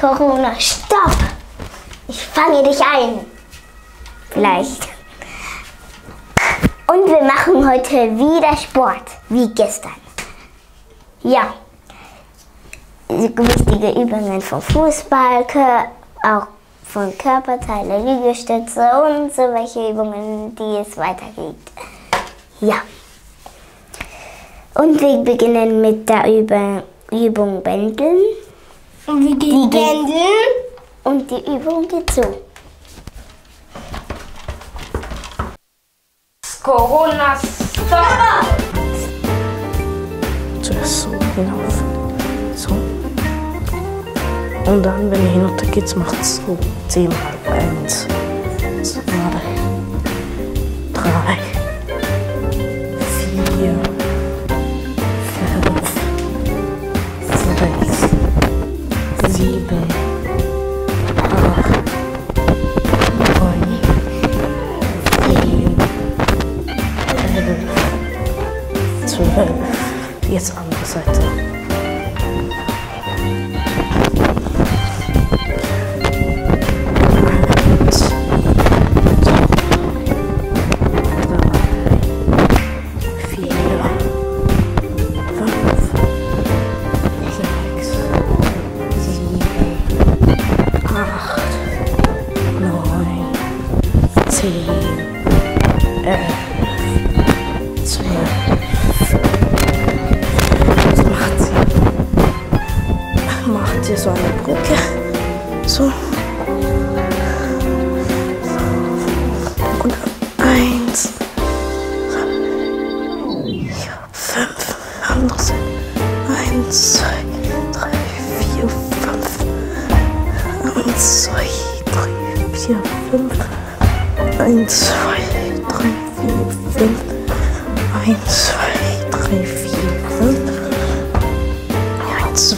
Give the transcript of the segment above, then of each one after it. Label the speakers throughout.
Speaker 1: Corona, stopp! Ich fange dich ein. Vielleicht. Und wir machen heute wieder Sport, wie gestern. Ja. Wichtige Übungen vom Fußball, auch von Körperteile, Liegestütze und so welche Übungen, die es weitergeht. Ja. Und wir beginnen mit der Übung, Übung Bändeln.
Speaker 2: Und wie geht
Speaker 1: Die? Und die Übung geht so.
Speaker 2: Corona, stopp!
Speaker 3: Zuerst so hinlaufen. So. Und dann, wenn ihr hinunter geht, macht es so zehnmal. It's on the excited.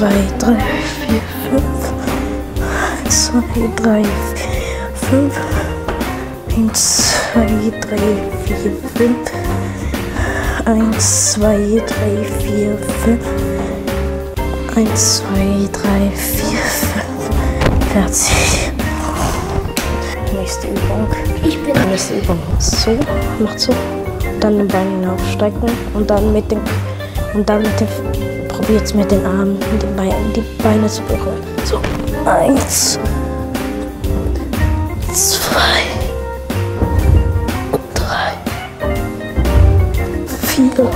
Speaker 3: 2, 3, 4, 5, 1, 2, 3, 4, 5, 1, 2, 3, 4, 5, 1, 2, 3, 4, 5, 1, 2, 3, 4, 5, fertig. Nächste Übung.
Speaker 1: Ich bin.
Speaker 3: Nächste Übung. So, macht so. Dann den Bein aufstrecken und dann mit dem und dann mit dem den probiert mit den Armen die Beine, die Beine zu berühren. So eins, zwei, drei, vier,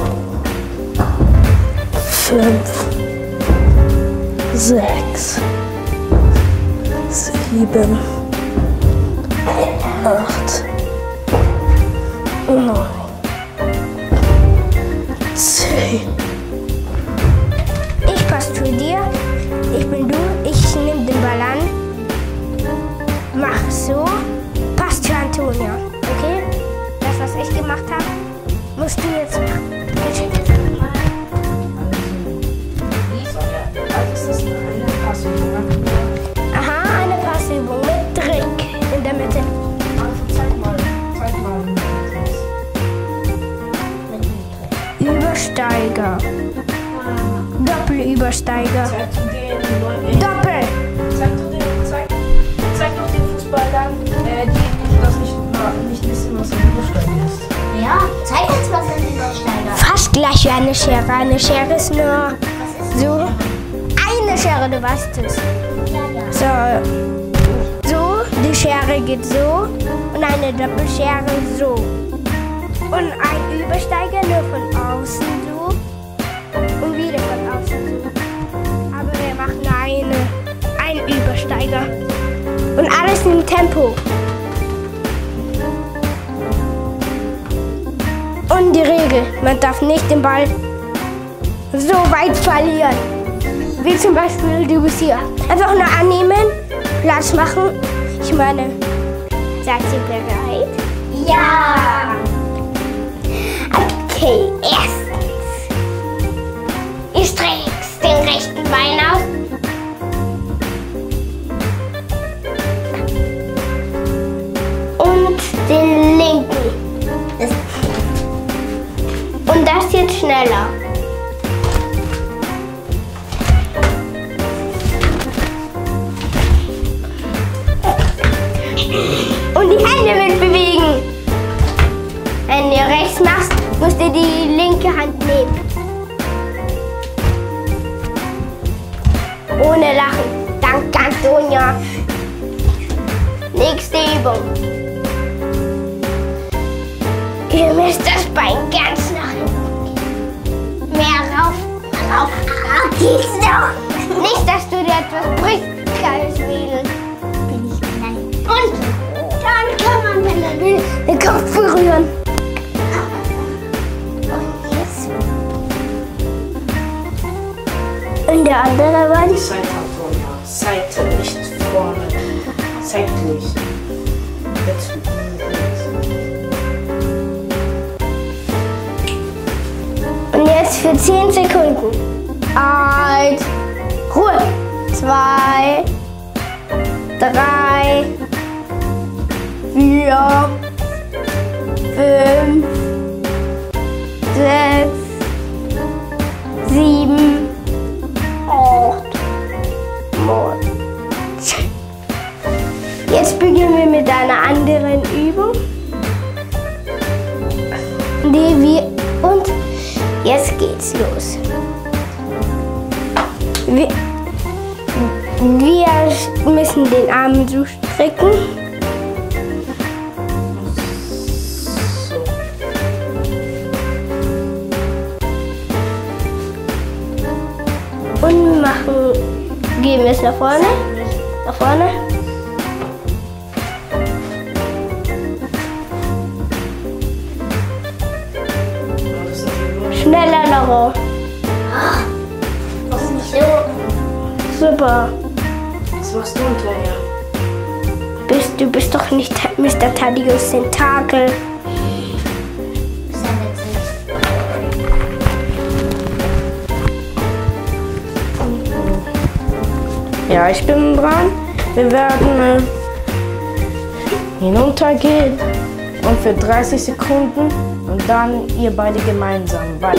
Speaker 3: fünf, sechs, sieben acht, neun, zehn.
Speaker 2: Aha, eine Passübung mit Trick in der Mitte. Übersteiger. Doppelübersteiger. Doppel. Gleich wie eine Schere. Eine Schere ist nur so. Eine Schere, du weißt es. So. So, die Schere geht so. Und eine Doppelschere so. Und ein Übersteiger nur von außen so. Und wieder von außen so. Aber wir machen eine. Ein Übersteiger. Und alles im Tempo. Und die Regel, man darf nicht den Ball so weit verlieren. Wie zum Beispiel du bist hier. Einfach nur annehmen, Platz machen. Ich meine, seid ihr bereit?
Speaker 1: Ja. Okay, erstens. Ihr streckst den rechten Bein aus. schneller. Und die Hände mitbewegen. Wenn du rechts machst, musst du
Speaker 2: die linke Hand nehmen. Ohne Lachen. Danke, Antonia. Nächste Übung. Ihr müsst das Bein ganz Mehr rauf, rauf, rauf. Geht's doch. Nicht, dass du dir etwas brichst, kleines Mädel.
Speaker 1: Bin ich klein.
Speaker 2: Und dann kann man, wenn er will, den Kopf berühren.
Speaker 1: Und jetzt?
Speaker 2: Und der andere Bein.
Speaker 3: Seite, Antonia. Seite, nicht vorne. Seitlich. Jetzt
Speaker 2: für 10 Sekunden. Eins. Ruhe. Zwei. Drei. Vier. Wir müssen den Arm so strecken. Und machen, gehen wir es nach vorne. Nach vorne. Schneller,
Speaker 1: nicht so.
Speaker 2: Super.
Speaker 3: Machst du, Antonia?
Speaker 2: Bist, du bist doch nicht Mr. Thaddeus Tentakel.
Speaker 1: Ja
Speaker 3: ich bin dran. Wir werden äh, hinuntergehen und für 30 Sekunden und dann ihr beide gemeinsam. Weil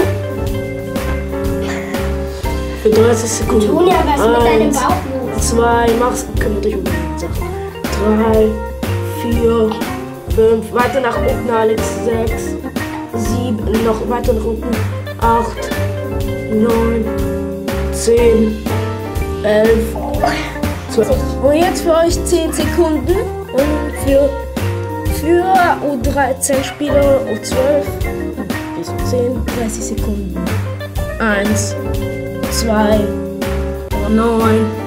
Speaker 3: für 30 Sekunden.
Speaker 2: Ja was mit deinem Bauch los.
Speaker 3: Zwei, mach's, kümmert euch um die Sachen. Drei, vier, fünf, weiter nach unten, Alex. Sechs, sieben, noch weiter nach unten. Acht, neun, zehn, elf, zwölf. Und jetzt für euch 10 Sekunden. Und für, für U13 Spieler U12 bis U10 30 Sekunden. Eins, zwei, neun,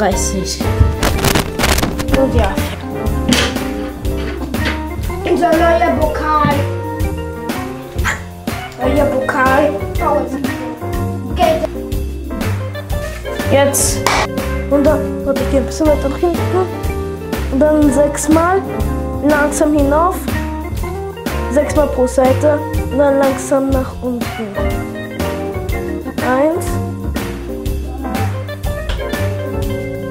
Speaker 3: 30. Und ja,
Speaker 2: Unser neuer Pokal. Neuer Pokal. Geld.
Speaker 3: jetzt. Und dann, warte, ich gehe ein bisschen weiter nach hinten. Und dann sechsmal langsam hinauf. Sechsmal pro Seite. Und dann langsam nach unten. Eins.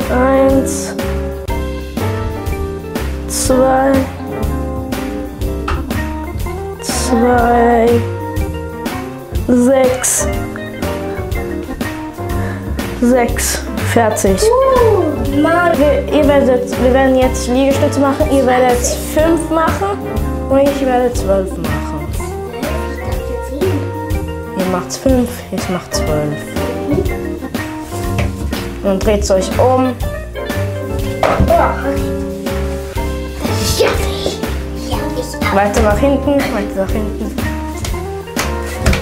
Speaker 3: Eins. Zwei. Zwei. Sechs. Sechs. Fertig.
Speaker 2: Mann.
Speaker 3: Wir, ihr werdet, wir werden jetzt Liegestütze machen. Ihr werdet fünf machen und ich werde zwölf machen. Ihr macht fünf, ich mach zwölf. Und dreht euch um. Weiter nach hinten, weiter nach hinten.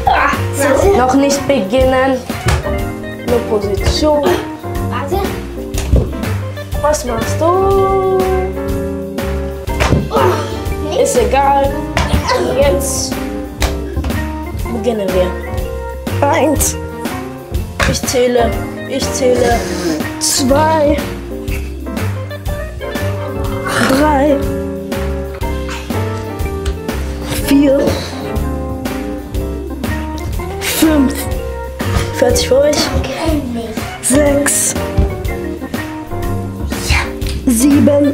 Speaker 1: Warte.
Speaker 3: Noch nicht beginnen. Nur Position.
Speaker 1: Warte.
Speaker 3: Was machst du? Ist egal. Jetzt beginnen wir. Eins. Ich zähle. Ich zähle zwei, drei, vier, fünf. Fertig für euch. Sechs, sieben.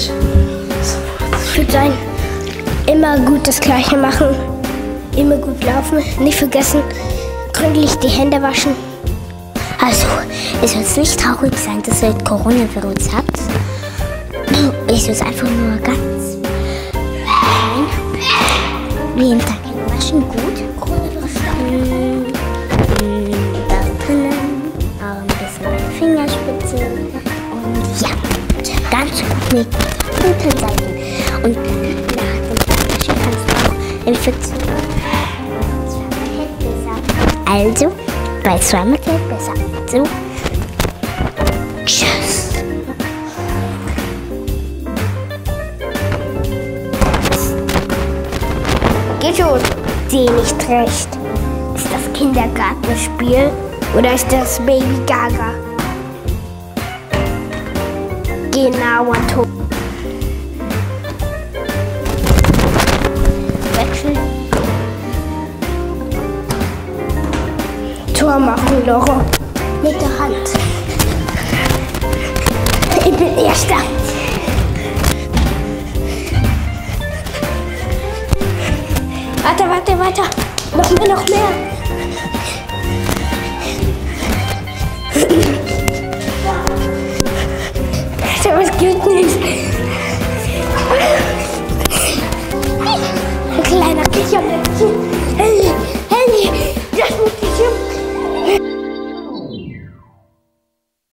Speaker 2: Ich würde sagen, immer gut das Gleiche machen. Immer gut laufen. Nicht vergessen, gründlich die Hände waschen.
Speaker 1: Also, es soll nicht traurig sein, dass ihr Coronavirus habt. Ich soll es einfach nur ganz fein, jeden Tag waschen, gut. Mit guten Seiten. Und nach dem kannst du auch Infektionen besser. Also, bei zweimal Geld besser. So. Tschüss.
Speaker 2: Geht schon. Sehe nicht recht. Ist das Kindergartenspiel oder ist das Baby Gaga? Genauer Ton. Wechsel. Tor machen, Laura.
Speaker 1: Mit der Hand.
Speaker 2: Ich bin Erster. Warte, warte, weiter. Noch mehr, noch mehr. kleiner Kichermännchen. Hey, hey, das muss ich